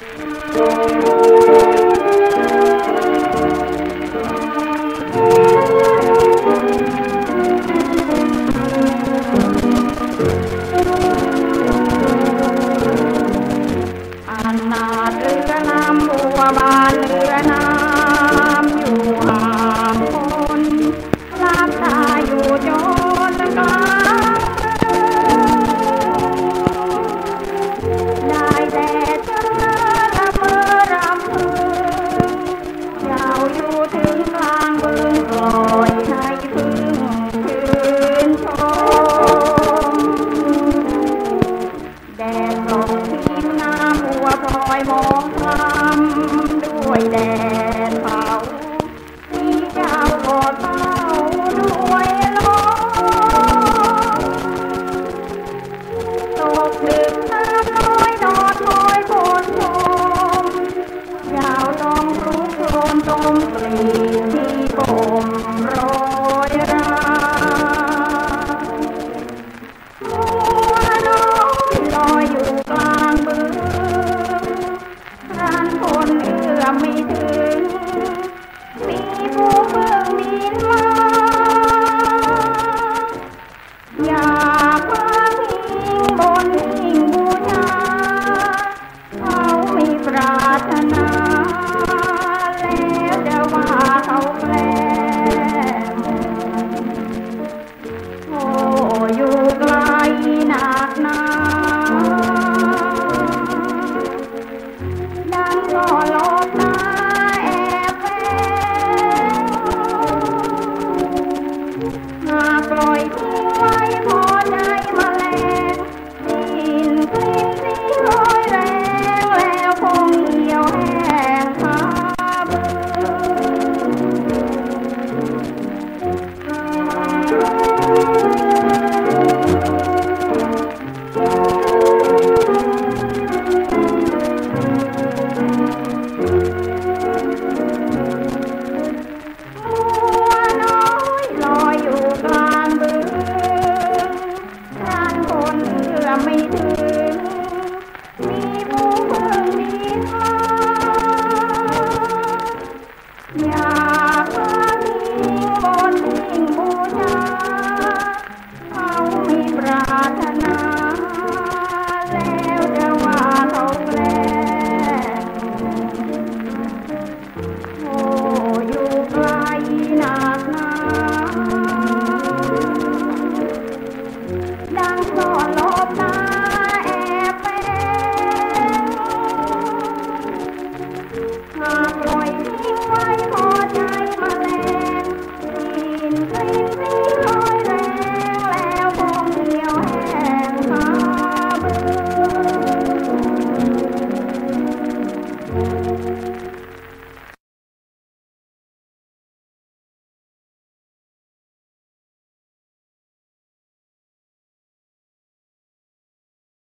ครับ มองคำด้วยแดดเผาที่เจ้ากอดเฝ้าด้วยลมตกดึกน้ำน้อยนอนคอยบนชมยาวลองรู้โครนต้มกลี I'm going